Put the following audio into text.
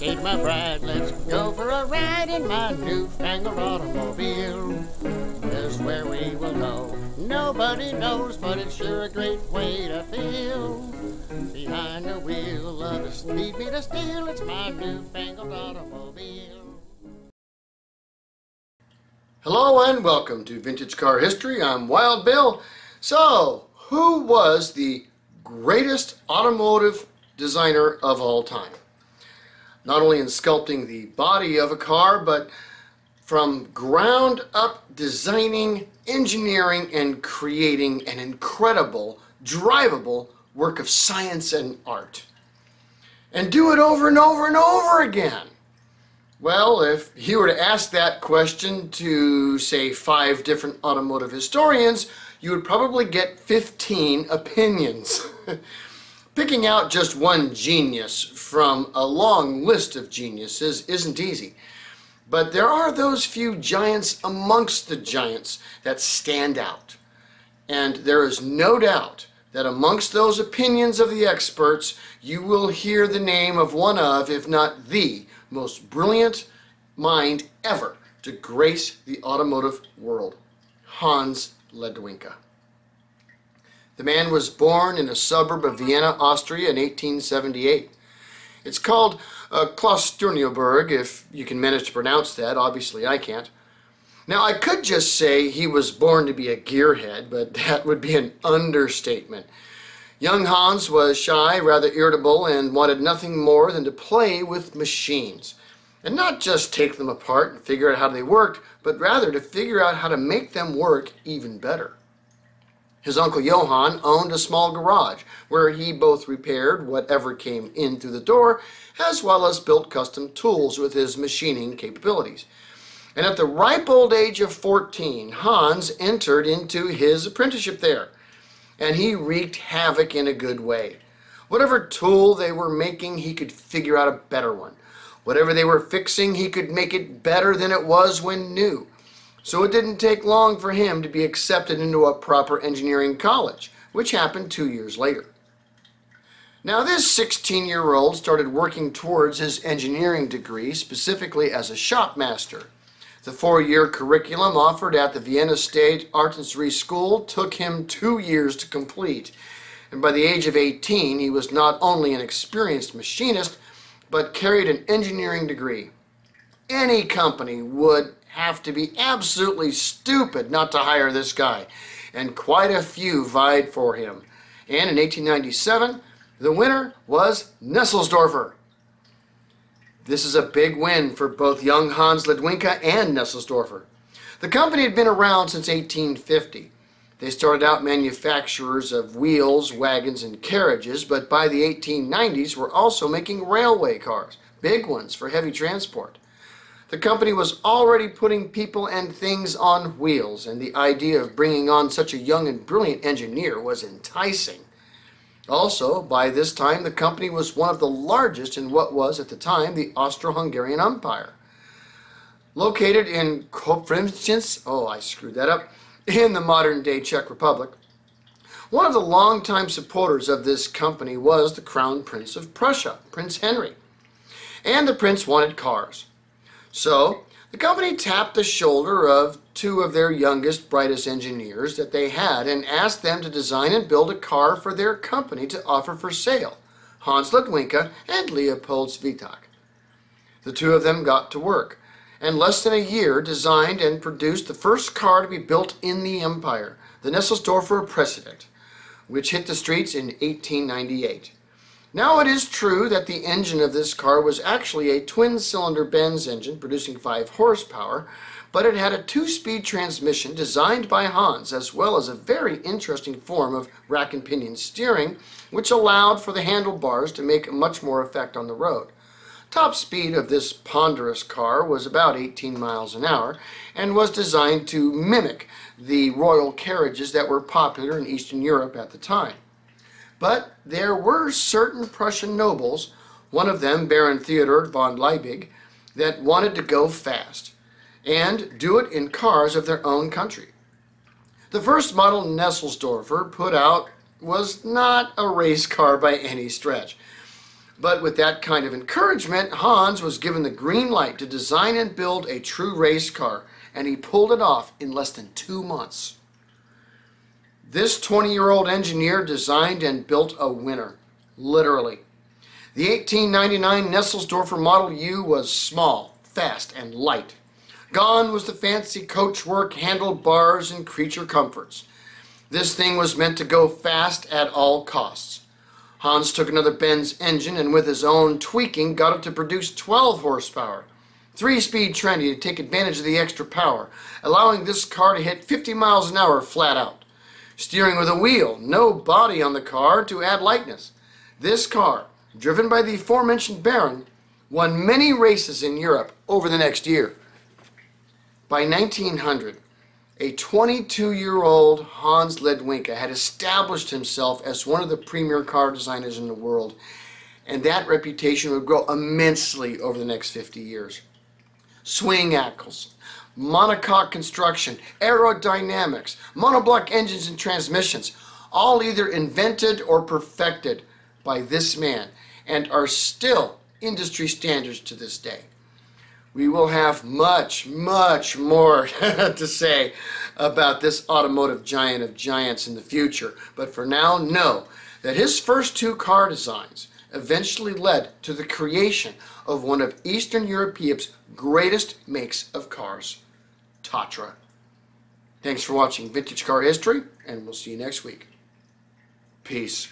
take my bride. Let's go for a ride in my newfangled automobile. This is where we will go. Nobody knows, but it's sure a great way to feel. Behind the wheel of the speed meter steel, it's my newfangled automobile. Hello and welcome to Vintage Car History. I'm Wild Bill. So, who was the greatest automotive designer of all time? Not only in sculpting the body of a car, but from ground up designing, engineering, and creating an incredible, drivable work of science and art. And do it over and over and over again. Well, if you were to ask that question to, say, five different automotive historians, you would probably get 15 opinions. Picking out just one genius from a long list of geniuses isn't easy. But there are those few giants amongst the giants that stand out. And there is no doubt that amongst those opinions of the experts, you will hear the name of one of, if not the, most brilliant mind ever to grace the automotive world, Hans Ledwinka. The man was born in a suburb of Vienna, Austria in 1878. It's called uh, Klosterneuburg, if you can manage to pronounce that. Obviously, I can't. Now, I could just say he was born to be a gearhead, but that would be an understatement. Young Hans was shy, rather irritable, and wanted nothing more than to play with machines. And not just take them apart and figure out how they worked, but rather to figure out how to make them work even better. His uncle Johann owned a small garage where he both repaired whatever came in through the door as well as built custom tools with his machining capabilities. And at the ripe old age of 14, Hans entered into his apprenticeship there and he wreaked havoc in a good way. Whatever tool they were making, he could figure out a better one. Whatever they were fixing, he could make it better than it was when new. So it didn't take long for him to be accepted into a proper engineering college, which happened two years later. Now, this 16 year old started working towards his engineering degree, specifically as a shopmaster. The four year curriculum offered at the Vienna State Artillery School took him two years to complete. And by the age of 18, he was not only an experienced machinist, but carried an engineering degree. Any company would have to be absolutely stupid not to hire this guy, and quite a few vied for him. And in 1897, the winner was Nesselsdorfer. This is a big win for both young Hans Ledwinka and Nesselsdorfer. The company had been around since 1850. They started out manufacturers of wheels, wagons, and carriages, but by the 1890s were also making railway cars, big ones for heavy transport. The company was already putting people and things on wheels, and the idea of bringing on such a young and brilliant engineer was enticing. Also, by this time, the company was one of the largest in what was, at the time, the Austro-Hungarian Empire. Located in Koprimchins, oh, I screwed that up, in the modern-day Czech Republic. One of the longtime supporters of this company was the Crown Prince of Prussia, Prince Henry. And the prince wanted cars. So, the company tapped the shoulder of two of their youngest, brightest engineers that they had and asked them to design and build a car for their company to offer for sale, Hans Ledwinka and Leopold Svitak. The two of them got to work, and less than a year designed and produced the first car to be built in the empire, the Nesselsdorfer Präsident, which hit the streets in 1898. Now it is true that the engine of this car was actually a twin-cylinder Benz engine producing 5 horsepower, but it had a two-speed transmission designed by Hans as well as a very interesting form of rack and pinion steering which allowed for the handlebars to make much more effect on the road. Top speed of this ponderous car was about 18 miles an hour and was designed to mimic the royal carriages that were popular in Eastern Europe at the time. But there were certain Prussian nobles, one of them Baron Theodor von Liebig, that wanted to go fast and do it in cars of their own country. The first model Nesselsdorfer put out was not a race car by any stretch. But with that kind of encouragement, Hans was given the green light to design and build a true race car, and he pulled it off in less than two months. This 20 year old engineer designed and built a winner, literally. The 1899 Nesselsdorfer Model U was small, fast, and light. Gone was the fancy coachwork, handlebars, and creature comforts. This thing was meant to go fast at all costs. Hans took another Benz engine and with his own tweaking got it to produce 12 horsepower. Three-speed trendy to take advantage of the extra power, allowing this car to hit 50 miles an hour flat out. Steering with a wheel, no body on the car to add lightness. This car, driven by the aforementioned Baron, won many races in Europe over the next year. By 1900, a 22 year old Hans Ledwinka had established himself as one of the premier car designers in the world, and that reputation would grow immensely over the next 50 years. Swing axles, monocoque construction, aerodynamics, monoblock engines and transmissions, all either invented or perfected by this man and are still industry standards to this day we will have much, much more to say about this automotive giant of giants in the future. But for now, know that his first two car designs eventually led to the creation of one of Eastern Europe's greatest makes of cars, Tatra. Thanks for watching Vintage Car History, and we'll see you next week. Peace.